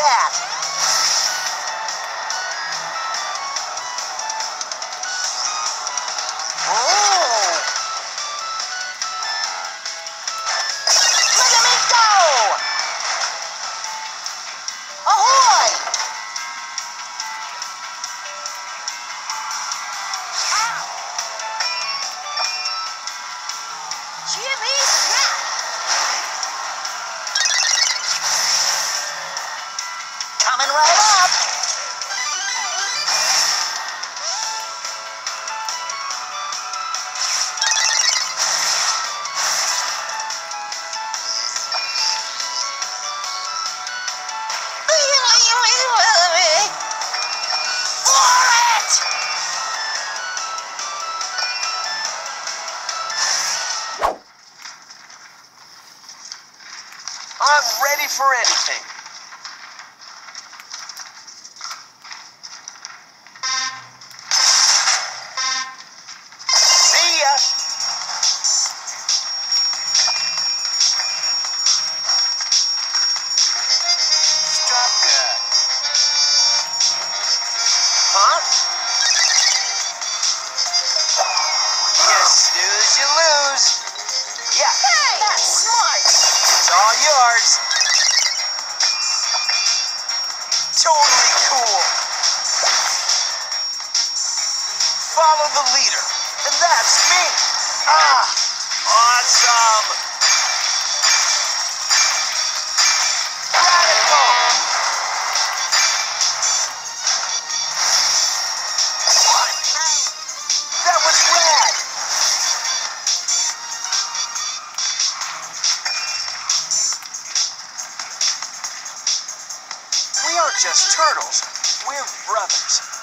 that. Oh. Ahoy! Jimmy Coming right up! I'm ready for anything. Follow the leader, and that's me. Ah, awesome. Radical. What? That was rad. We aren't just turtles. We're brothers.